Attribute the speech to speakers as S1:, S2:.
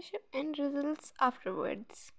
S1: Show end results afterwards.